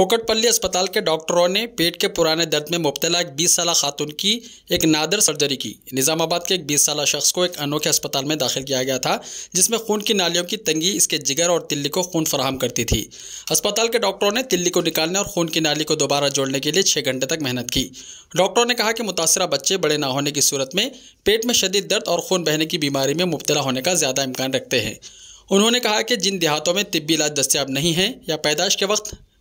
कोकटपल्ली अस्पताल के डॉक्टरों ने पेट के पुराने दर्द में मुबतला एक 20 साल खातून की एक नादर सर्जरी की। निज़ामाबाद के एक 20 साल शख्स को एक अनोखे अस्पताल में दाखिल किया गया था, जिसमें खून की नालियों की तंगी, इसके जिगर और तिल्ली को खून फराहम करती थी। अस्पताल के डॉक्टरों ने तिल्ली को निकालने और खून की नाली को दोबारा जोड़ने के लिए छः घंटे तक मेहनत की। डॉक्टरों ने कहा कि मुतासर बच्चे बड़े ना होने की सूरत में पेट में शदीद दर्द और खून बहने की बीमारी में मुबतला होने का ज़्यादा इम्कान रखते हैं। उन्होंने कहा कि जिन देहातों में तिब्बी इलाज दस्तियाब नहीं है या पैदाश के वक्त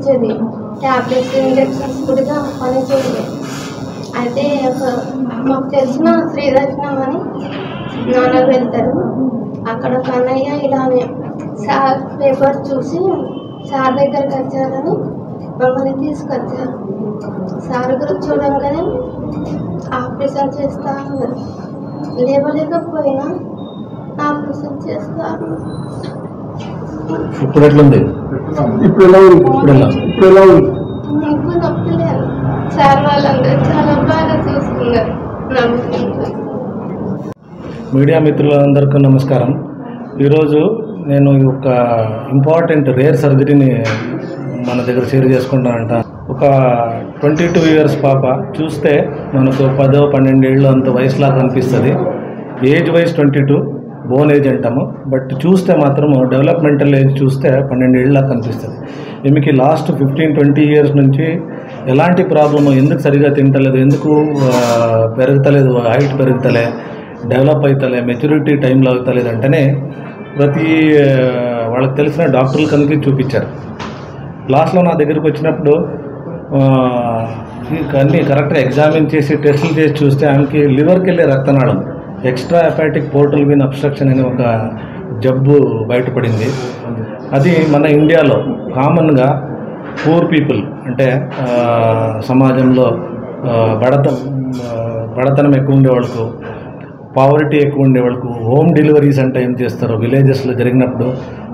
వచ్చేది ట్యాబ్లెట్స్ ఇంజెక్షన్స్ కూడా పనిచేయలేదు అయితే ఒక మాకు తెలిసిన శ్రీదర్శనం అని నాన్న వెళ్తారు. అక్కడ ఒక అన్నయ్య ఇలానే సార్ పేపర్ చూసి సార్ దగ్గరికి వచ్చారని మమ్మల్ని తీసుకొచ్చారు. సార్ గురించి చూడంగానే ఆపరేషన్ చేస్తా అన్నారు లేవలేకపోయినా ఆపరేషన్ చేస్తా ఇప్పుడు ఎట్లుంది? ఇప్పుడు ఎలా ఉంది? ఇప్పుడు ఎలా? ఇప్పుడు ఎలా ఉంది? నీకు నొప్పి లేదు సార్ వాళ్ళందరూ చాలా బాగా చూసుకున్నారు. నమ్ముకుంటూ మీడియా మిత్రులందరికీ నమస్కారం. ఈరోజు నేను ఒక ఇంపార్టెంట్ రేర్ సర్జరీని మన దగ్గర షేర్ చేసుకుంటానంట. ఒక ట్వంటీ టూ ఇయర్స్ పాప చూస్తే మనకు పదో పన్నెండేళ్ళు అంత వయసులా కనిపిస్తుంది age wise twenty two. Bone age అంటాము. బట్ చూస్తే మాత్రము డెవలప్మెంటల్ ఏజ్ చూస్తే పన్నెండేళ్ళలా కనిపిస్తుంది. ఈమెకి లాస్ట్ ఫిఫ్టీన్ ట్వంటీ ఇయర్స్ నుంచి ఎలాంటి ప్రాబ్లము ఎందుకు సరిగా తింటలేదు ఎందుకు పెరుగుతలేదు హైట్ పెరుగుతలే డెవలప్ అవుతలే మెచ్యూరిటీ టైంలో అవుతలేదు అంటేనే ప్రతి వాళ్ళకి తెలిసిన డాక్టర్లు కనుక చూపించారు. లాస్ట్లో నా దగ్గరికి వచ్చినప్పుడు అన్నీ కరెక్ట్గా ఎగ్జామిన్ చేసి టెస్టులు చేసి చూస్తే ఆమెకి లివర్కి వెళ్ళే రక్తనాళం. Extra hepatic portal vein obstruction అనే ఒక జబ్బు బయటపడింది. అది మన ఇండియాలో కామన్గా పూర్ పీపుల్ అంటే సమాజంలో బడత బడతనం ఎక్కువ ఉండే వాళ్ళకు పావర్టీ ఎక్కువ ఉండే వాళ్ళకు హోమ్ డెలివరీస్ అంటే ఏం చేస్తారు విలేజెస్లో జరిగినప్పుడు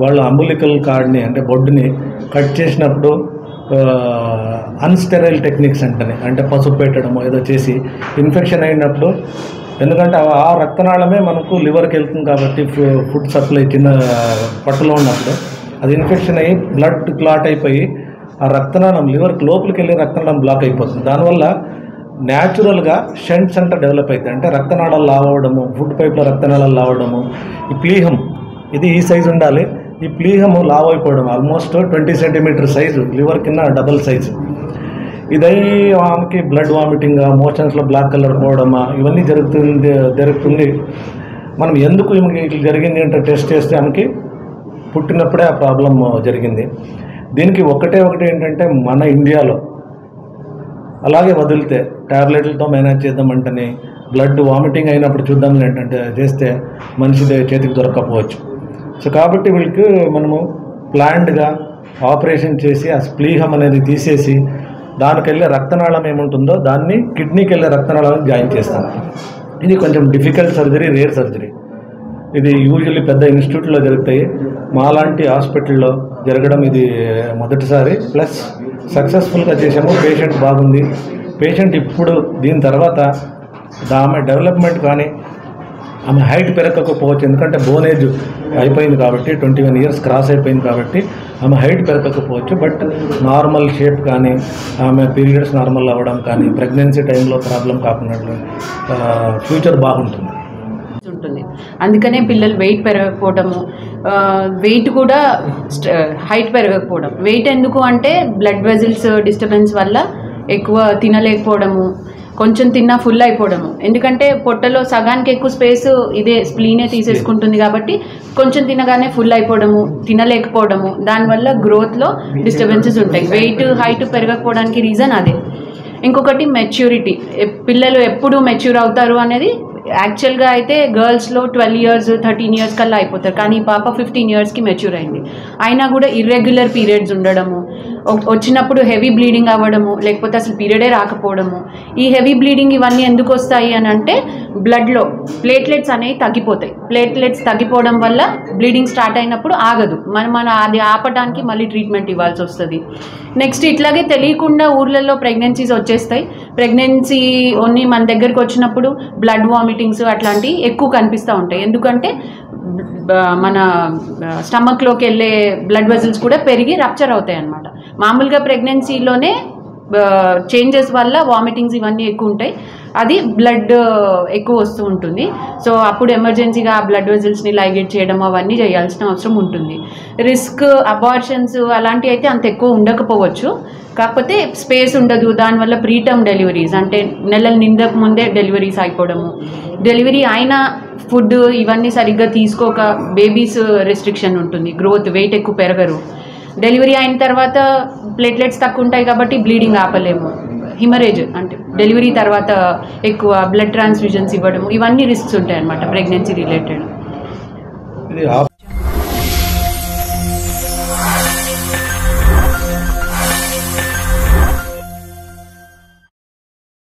వాళ్ళు అంబులికల్ కార్డ్ని అంటే బొడ్డుని కట్ చేసినప్పుడు అన్స్టెరైల్ టెక్నిక్స్ అంటని అంటే పసుపు పెట్టడము ఏదో చేసి ఇన్ఫెక్షన్ అయినప్పుడు ఎందుకంటే ఆ- రక్తనాళమే మనకు లివర్కి వెళ్తుంది కాబట్టి ఫుడ్ సప్లై కింద పట్టులో ఉన్నప్పుడు అది ఇన్ఫెక్షన్ అయ్యి బ్లడ్ క్లాట్ అయిపోయి ఆ రక్తనాళం లివర్కి లోపలికి వెళ్ళి రక్తనాళం బ్లాక్ అయిపోతుంది. దానివల్ల న్యాచురల్గా షంట్స్ సెంటర్ డెవలప్ అవుతాయి అంటే రక్తనాళాలు లావడము ఫుడ్ పైప్లో రక్తనాళాలు లావడము ఈ ప్లీహం ఇది ఈ సైజు ఉండాలి. ఈ ప్లీహము లావ్ అయిపోవడం almost twenty centimetre size liver కింద డబల్ సైజు. ఇదై ఆమెకి బ్లడ్ వామిటింగ్ మోషన్స్లో బ్లాక్ కలర్ పోవడమా ఇవన్నీ జరుగుతుంది జరుగుతుంది. మనం ఎందుకు ఈమెకి ఇట్లా జరిగింది అంటే టెస్ట్ చేస్తే ఆమెకి పుట్టినప్పుడే ఆ ప్రాబ్లం జరిగింది. దీనికి ఒకటే ఒకటి ఏంటంటే మన ఇండియాలో అలాగే వదిలితే ట్యాబ్లెట్లతో మేనేజ్ చేద్దామంటని బ్లడ్ వామిటింగ్ అయినప్పుడు చూద్దాం ఏంటంటే చేస్తే మనిషి చేతికి దొరకకపోవచ్చు. సో కాబట్టి వీళ్ళకి మనము ప్లాన్డ్గా ఆపరేషన్ చేసి ఆ స్ప్లీహం అనేది తీసేసి దానికి వెళ్ళే రక్తనాళం ఏముంటుందో దాన్ని కిడ్నీకి వెళ్ళే రక్తనాళానికి జాయిన్ చేస్తాం. ఇది కొంచెం డిఫికల్ట్ సర్జరీ రేర్ సర్జరీ ఇది యూజువల్లీ పెద్ద ఇన్స్టిట్యూట్లో జరుగుతాయి. మాలాంటి హాస్పిటల్లో జరగడం ఇది మొదటిసారి. ప్లస్ సక్సెస్ఫుల్గా చేసాము పేషెంట్ బాగుంది. పేషెంట్ ఇప్పుడు దీని తర్వాత ఆమె డెవలప్మెంట్ కానీ ఆమె హైట్ పెరగకపోవచ్చు. ఎందుకంటే బోన్ ఏజ్ అయిపోయింది కాబట్టి ట్వంటీ వన్ ఇయర్స్ క్రాస్ అయిపోయింది కాబట్టి ఆమె హైట్ పెరగకపోవచ్చు. బట్ నార్మల్ షేప్ కానీ ఆమె పీరియడ్స్ నార్మల్ అవ్వడం కానీ ప్రెగ్నెన్సీ టైంలో ప్రాబ్లం కాకుండా ఫ్యూచర్ బాగుంటుంది. ఉంటుంది. అందుకనే పిల్లలు వెయిట్ పెరగకపోవడము వెయిట్ కూడా హైట్ పెరగకపోవడం. వెయిట్ ఎందుకు అంటే బ్లడ్ వెజిల్స్ డిస్టర్బెన్స్ వల్ల ఎక్కువ తినలేకపోవడము. కొంచెం తిన్నా ఫుల్ అయిపోవడము. ఎందుకంటే పొట్టలో సగానికి ఎక్కువ స్పేస్ ఇదే స్ప్లీనే తీసేసుకుంటుంది కాబట్టి కొంచెం తినగానే ఫుల్ అయిపోవడము తినలేకపోవడము. దానివల్ల గ్రోత్లో డిస్టర్బెన్సెస్ ఉంటాయి. వెయిట్ హైట్ పెరగకపోవడానికి రీజన్ అదే. ఇంకొకటి మెచ్యూరిటీ పిల్లలు ఎప్పుడు మెచ్యూర్ అవుతారు అనేది యాక్చువల్గా అయితే గర్ల్స్లో ట్వెల్వ్ ఇయర్స్ థర్టీన్ ఇయర్స్ కల్లా అయిపోతారు. కానీ పాప ఫిఫ్టీన్ ఇయర్స్కి మెచ్యూర్ అయింది. అయినా కూడా ఇర్రెగ్యులర్ పీరియడ్స్ ఉండడము వచ్చినప్పుడు హెవీ బ్లీడింగ్ అవ్వడము లేకపోతే అసలు పీరియడే రాకపోవడము. ఈ హెవీ బ్లీడింగ్ ఇవన్నీ ఎందుకు వస్తాయి అని అంటే బ్లడ్లో ప్లేట్లెట్స్ అనేవి తగ్గిపోతాయి. ప్లేట్లెట్స్ తగ్గిపోవడం వల్ల బ్లీడింగ్ స్టార్ట్ అయినప్పుడు ఆగదు. మనం మన అది ఆపడానికి మళ్ళీ ట్రీట్మెంట్ ఇవ్వాల్సి వస్తుంది. నెక్స్ట్ ఇట్లాగే తెలియకుండా ఊర్లలో ప్రెగ్నెన్సీస్ వచ్చేస్తాయి. ప్రెగ్నెన్సీ ఓన్లీ మన దగ్గరికి వచ్చినప్పుడు బ్లడ్ వామిటింగ్స్ అట్లాంటివి ఎక్కువ కనిపిస్తూ ఉంటాయి. ఎందుకంటే మన స్టమక్లోకి వెళ్ళే బ్లడ్ వెజల్స్ కూడా పెరిగి రప్చర్ అవుతాయి అన్నమాట. మామూలుగా ప్రెగ్నెన్సీలోనే చేంజెస్ వల్ల వామిటింగ్స్ ఇవన్నీ ఎక్కువ ఉంటాయి. అది బ్లడ్ uh, ఎక్కువ వస్తూ ఉంటుంది. సో అప్పుడు ఎమర్జెన్సీగా ఆ బ్లడ్ వెజల్స్ని లైగేట్ చేయడం అవన్నీ చేయాల్సిన అవసరం ఉంటుంది. రిస్క్ అబార్షన్స్ అలాంటివి అయితే అంత ఎక్కువ ఉండకపోవచ్చు. కాకపోతే స్పేస్ ఉండదు. దానివల్ల ప్రీటర్మ్ డెలివరీస్ అంటే నెలలు నిండక ముందే డెలివరీస్ అయిపోవడము. డెలివరీ అయిన ఫుడ్ ఇవన్నీ సరిగ్గా తీసుకోక బేబీస్ రెస్ట్రిక్షన్ ఉంటుంది. గ్రోత్ వెయిట్ ఎక్కువ పెరగరు. డెలివరీ అయిన తర్వాత ప్లేట్లెట్స్ తక్కువ ఉంటాయి కాబట్టి బ్లీడింగ్ ఆపలేము. హిమరేజ్ అంటే డెలివరీ తర్వాత ఎక్కువ బ్లడ్ ట్రాన్స్ఫ్యూజన్స్ ఇవ్వడం ఇవన్నీ రిస్క్స్ ఉంటాయి అన్నమాట ప్రెగ్నెన్సీ రిలేటెడ్